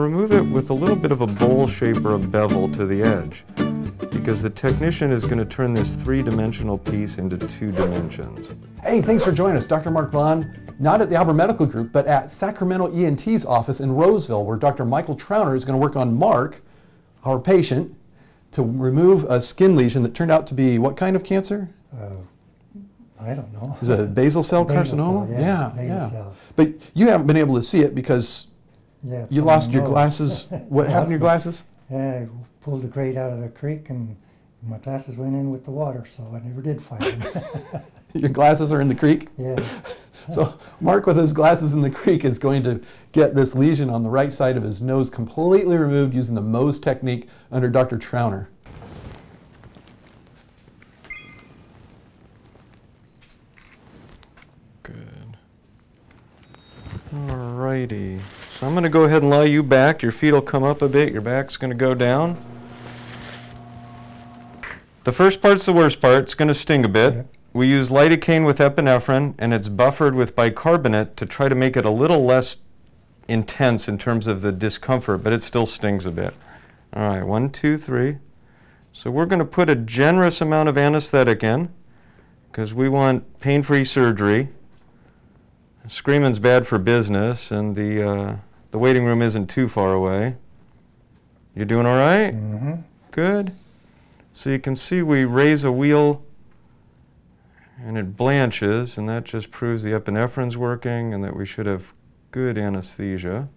Remove it with a little bit of a bowl shape or a bevel to the edge because the technician is going to turn this three-dimensional piece into two dimensions. Hey, thanks for joining us. Dr. Mark Vaughan, not at the Auburn Medical Group, but at Sacramento ENT's office in Roseville, where Dr. Michael Trauner is going to work on Mark, our patient, to remove a skin lesion that turned out to be what kind of cancer? Uh, I don't know. Is it a basal cell Basal carcinoma? cell, yeah, basal yeah. cell. But you haven't been able to see it because Yeah, you lost your nose. glasses. What happened to your glasses? Yeah, I pulled the crate out of the creek and my glasses went in with the water, so I never did find them. Your glasses are in the creek? yeah, So Mark with his glasses in the creek is going to get this lesion on the right side of his nose completely removed using the Mohs technique under Dr. Trauner. Good. Alrighty. So I'm going to go ahead and lie you back. Your feet will come up a bit. Your back's going to go down. The first part's the worst part. It's going to sting a bit. Yep. We use lidocaine with epinephrine, and it's buffered with bicarbonate to try to make it a little less intense in terms of the discomfort, but it still stings a bit. All right, one, two, three. So we're going to put a generous amount of anesthetic in because we want pain-free surgery. Screaming's bad for business, and the, uh, the waiting room isn't too far away. You're doing all right? Mm -hmm. Good. So you can see we raise a wheal and it blanches, and that just proves the epinephrine's working and that we should have good anesthesia.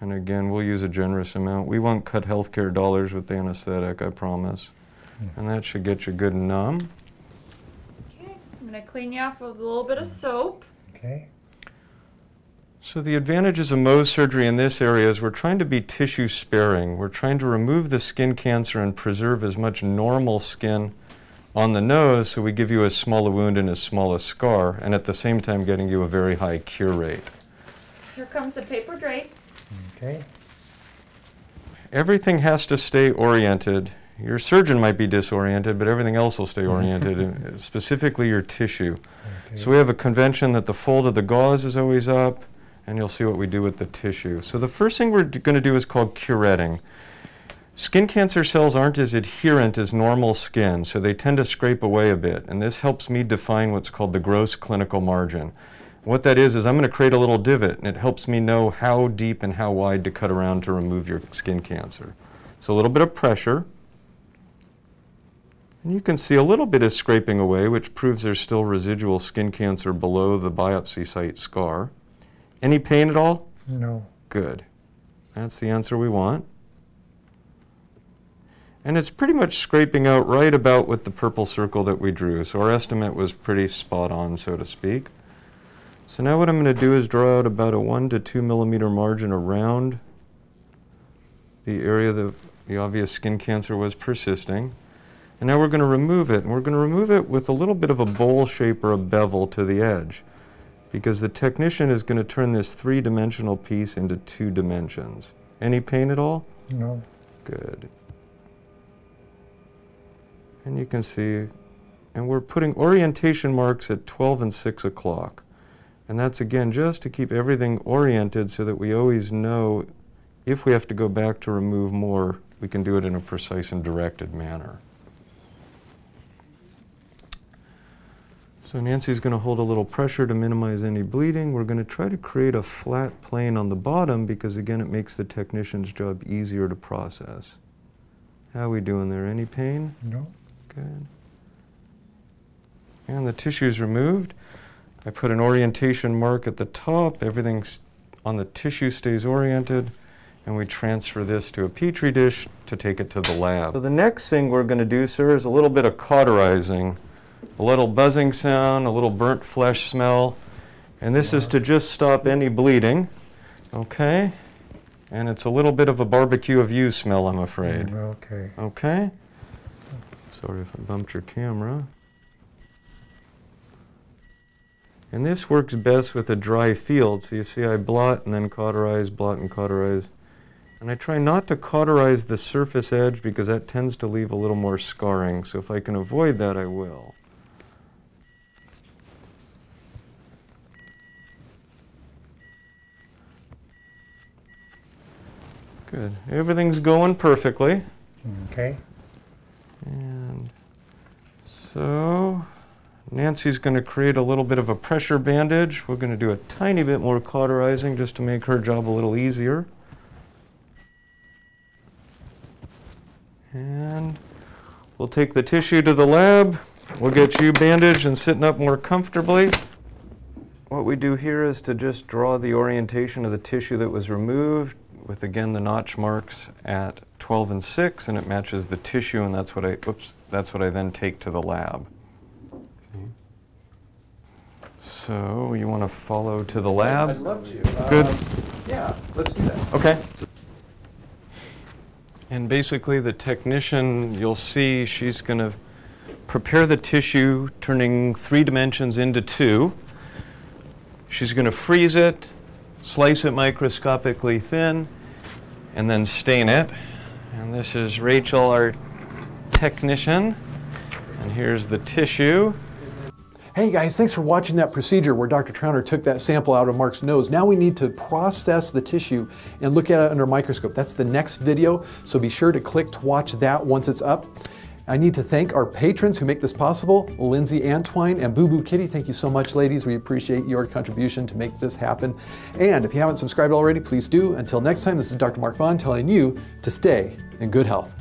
And again, we'll use a generous amount. We won't cut healthcare dollars with the anesthetic, I promise. And that should get you good and numb. Okay, I'm gonna clean you off with a little bit of soap. okay. So the advantages of Mohs surgery in this area is we're trying to be tissue sparing. We're trying to remove the skin cancer and preserve as much normal skin on the nose so we give you as small a wound and as small a scar, and at the same time getting you a very high cure rate. Here comes the paper drape. Okay. Everything has to stay oriented. Your surgeon might be disoriented, but everything else will stay oriented, specifically your tissue. okay. So we have a convention that the fold of the gauze is always up, and you'll see what we do with the tissue. So the first thing we're going to do is called curetting. Skin cancer cells aren't as adherent as normal skin, so they tend to scrape away a bit, and this helps me define what's called the gross clinical margin. What that is, is I'm going to create a little divot, and it helps me know how deep and how wide to cut around to remove your skin cancer. So a little bit of pressure. And you can see a little bit is scraping away, which proves there's still residual skin cancer below the biopsy site scar. Any pain at all? No. Good. That's the answer we want. And it's pretty much scraping out right about with the purple circle that we drew. So our estimate was pretty spot on, so to speak. So now what I'm going to do is draw out about a one to two millimeter margin around the area that the obvious skin cancer was persisting. And now we're going to remove it. And we're going to remove it with a little bit of a bowl shape or a bevel to the edge because the technician is going to turn this three-dimensional piece into two dimensions. Any pain at all? No. Good. And you can see, and we're putting orientation marks at 12 and 6 o'clock. And that's again just to keep everything oriented so that we always know if we have to go back to remove more, we can do it in a precise and directed manner. So Nancy's going to hold a little pressure to minimize any bleeding. We're going to try to create a flat plane on the bottom because again it makes the technician's job easier to process. How are we doing there? Any pain? No. Good. And the tissue's removed. I put an orientation mark at the top. Everything on the tissue stays oriented. And we transfer this to a petri dish to take it to the lab. So the next thing we're going to do, sir, is a little bit of cauterizing. A little buzzing sound, a little burnt flesh smell. And this is to just stop any bleeding. Okay? And it's a little bit of a barbecue of you smell, I'm afraid. Okay. Okay? Sorry if I bumped your camera. And this works best with a dry field. So you see I blot and then cauterize, blot and cauterize. And I try not to cauterize the surface edge because that tends to leave a little more scarring. So if I can avoid that, I will. Good. Everything's going perfectly. Okay. And so Nancy's going to create a little bit of a pressure bandage. We're going to do a tiny bit more cauterizing just to make her job a little easier. And we'll take the tissue to the lab. We'll get you bandaged and sitting up more comfortably. What we do here is to just draw the orientation of the tissue that was removed with again the notch marks at 12 and 6 and it matches the tissue and that's what I oops that's what I then take to the lab. So you want to follow to the lab? I'd love to. Good. Uh, yeah, let's do that. Okay. And basically, the technician, you'll see she's going to prepare the tissue, turning three dimensions into two. She's going to freeze it, slice it microscopically thin, and then stain it. And this is Rachel, our technician. And here's the tissue. Hey guys, thanks for watching that procedure where Dr. Trauner took that sample out of Mark's nose. Now we need to process the tissue and look at it under a microscope. That's the next video, so be sure to click to watch that once it's up. I need to thank our patrons who make this possible, Lindsay Antwine and Boo Boo Kitty. Thank you so much, ladies. We appreciate your contribution to make this happen. And if you haven't subscribed already, please do. Until next time, this is Dr. Mark Vaughan telling you to stay in good health.